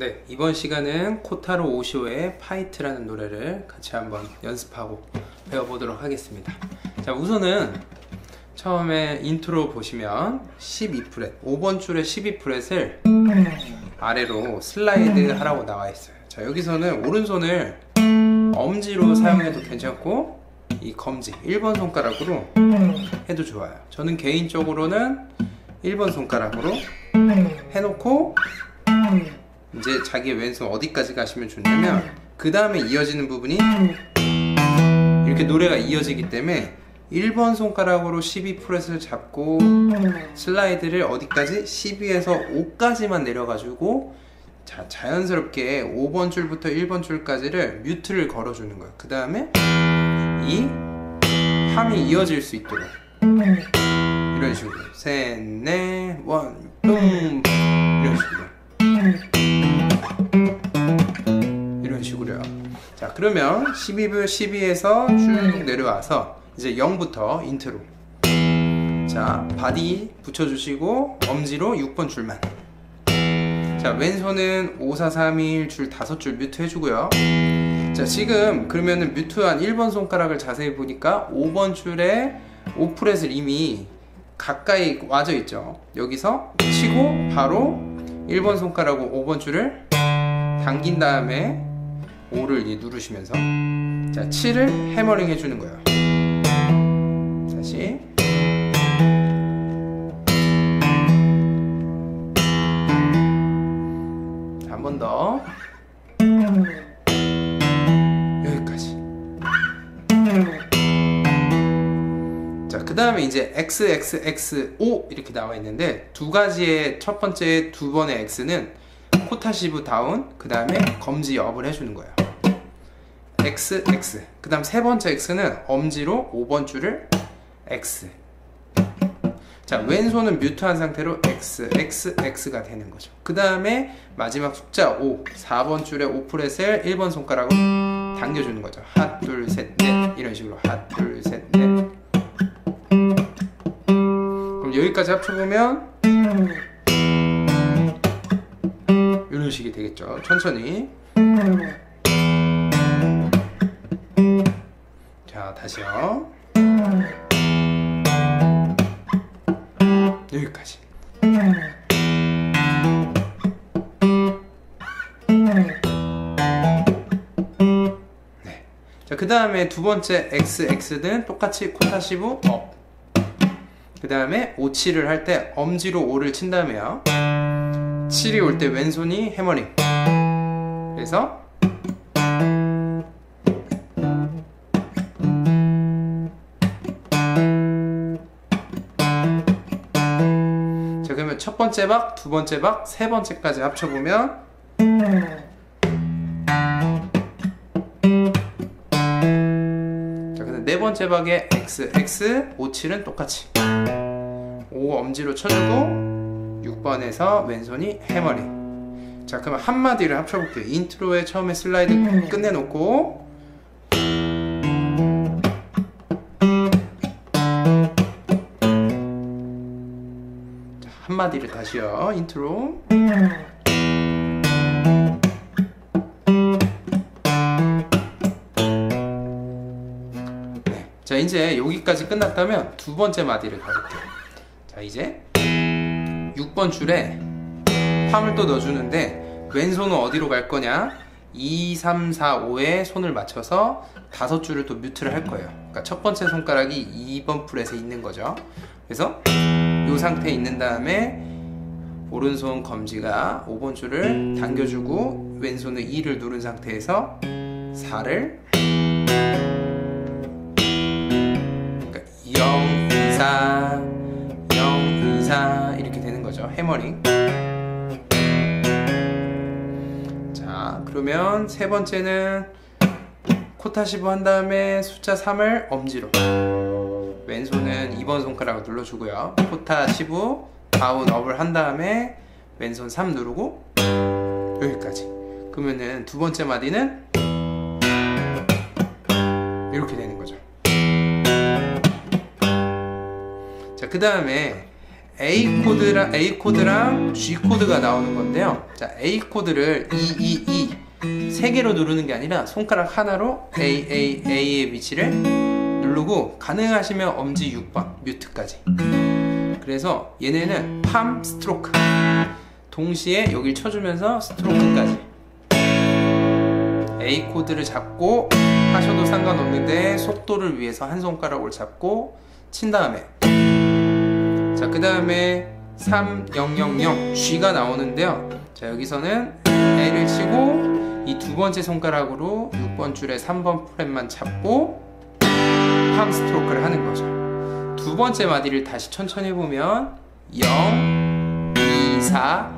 네, 이번 시간은 코타로 오시오의 Fight라는 노래를 같이 한번 연습하고 배워보도록 하겠습니다. 자, 우선은 처음에 인트로 보시면 12fret, 5번 줄의 12fret을 아래로 슬라이드 하라고 나와 있어요. 자, 여기서는 오른손을 엄지로 사용해도 괜찮고 이 검지 1번 손가락으로 해도 좋아요. 저는 개인적으로는 1번 손가락으로 해놓고 이제 자기 왼손 어디까지 가시면 좋냐면 그 다음에 이어지는 부분이 이렇게 노래가 이어지기 때문에 1번 손가락으로 12프렛을 잡고 슬라이드를 어디까지? 12에서 5까지만 내려가지고 자, 자연스럽게 5번 줄부터 1번 줄까지를 뮤트를 걸어주는 거예요. 그 다음에 이 함이 이어질 수 있도록 이런 식으로 셋, 넷, one, 뿜 이런 식으로 그러면 12분 12에서 쭉 내려와서 이제 0부터 인트로. 자 body 붙여주시고 엄지로 6번 줄만. 자 왼손은 5, 4, 3, 1 줄 5줄 mute 해주고요. 자 지금 그러면은 뮤트한 1번 손가락을 자세히 보니까 5번 줄에 5프렛을 이미 가까이 와져 있죠. 여기서 치고 바로 1번 손가락으로 5번 줄을 당긴 다음에 5를 누르시면서 자 7을 해머링 해주는 거예요. 다시. 한 번 더. 여기까지. 자그 다음에 이제 XXXO 이렇게 나와 있는데 두 가지의 첫 번째 두 번의 X는 코타시브 다운 그 다음에 검지 업을 해주는 거예요 X X. 그 다음 세 번째 X는 엄지로 5번 줄을 X. 자 왼손은 뮤트한 상태로 X X X가 되는 거죠. 그 다음에 마지막 숫자 5 4번 줄에 5프렛을 1번 손가락으로 당겨주는 거죠. 하나 둘셋 넷. 이런 식으로 하나 둘셋 넷. 그럼 여기까지 합쳐보면 이런 식이 되겠죠. 천천히 자 다시요 여기까지 네. 자, 그 다음에 두 번째 XX는 똑같이 코타시브 up. 그 다음에 5, 7을 할 때 엄지로 5를 친 다음에요. 7이 올 때 왼손이 hammering. 그래서 그러면 첫 번째 박, 두 번째 박, 세 번째까지 합쳐보면 자 근데 네 번째 박에 X, X, 5, 7은 똑같이. 5 엄지로 쳐주고 6번에서 왼손이 hammering 자 그러면 한마디를 합쳐볼게요. intro에 처음에 슬라이드 끝내놓고 한마디를 다시요. 인트로. 네. 자 이제 여기까지 끝났다면 두 번째 마디를 가볼게요. 자 이제 6번 줄에 팜을 또 넣어주는데 왼손은 어디로 갈 거냐? 2, 3, 4, 5에 손을 맞춰서 다섯 줄을 또 뮤트를 할 거예요. 그러니까 첫 번째 손가락이 2번 프렛에 있는 거죠. 그래서 이 상태에 있는 다음에 오른손 검지가 5번 줄을 당겨주고 왼손은 2를 누른 상태에서 4를 그러니까 0, 2, 4 0, 2, 4 이렇게 되는 거죠. hammering. 자 그러면 세 번째는 코타시브 한 다음에 숫자 3을 엄지로 왼손은 2번 손가락을 눌러주고요. 코타시브 down up을 한 다음에 왼손 3 누르고 여기까지. 그러면은 두 번째 마디는 이렇게 되는 거죠. 자 그 다음에 A 코드랑 A 코드랑 G 코드가 나오는 건데요. 자, A 코드를 E E E 세 개로 누르는 게 아니라 손가락 하나로 A A A의 위치를 누르고 가능하시면 엄지 6번 mute까지. 그래서 얘네는 palm stroke. 동시에 여길 쳐주면서 stroke까지. A 코드를 잡고 하셔도 상관없는데 속도를 위해서 한 손가락을 잡고 친 다음에. 자 그 다음에 3000 G가 나오는데요. 자 여기서는 A를 치고 이 두 번째 손가락으로 6번 줄에 3번 프렛만 잡고 팜 스트로크를 하는 거죠 두 번째 마디를 다시 천천히 해보면 0 2 4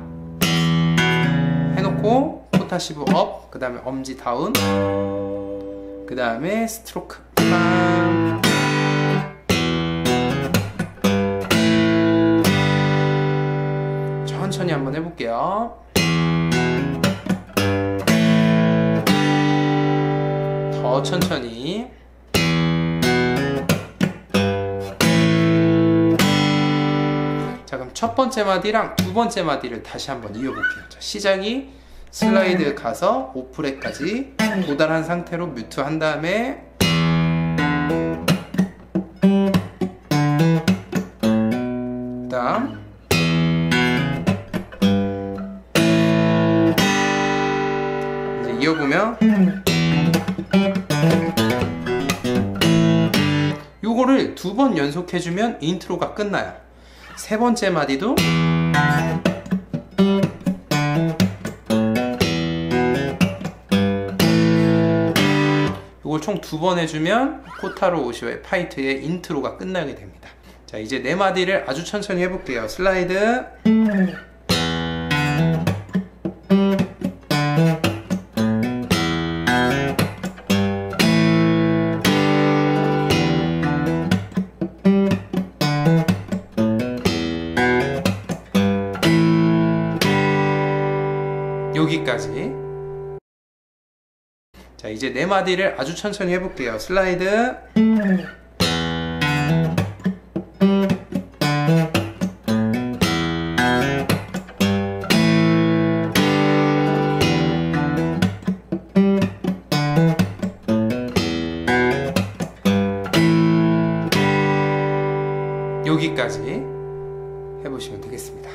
해놓고 포타시브 업, 그 다음에 엄지 다운, 그 다음에 스트로크 빰. 천천히 한번 해볼게요. 더 천천히. 첫 번째 마디랑 두 번째 마디를 다시 한번 이어볼게요. 자, 시작이 슬라이드 가서 오프렛까지 도달한 상태로 뮤트 한 다음에 그다음 이제 이어보면 요거를 두 번 연속해주면 intro가 끝나요. 세 번째 마디도 이걸 총 두 번 해주면 코타로 오시오의 Fight의 intro가 끝나게 됩니다. 자 이제 네 마디를 아주 천천히 해볼게요. 슬라이드 여기까지. 자 이제 네 마디를 아주 천천히 해볼게요. 슬라이드. 여기까지 해보시면 되겠습니다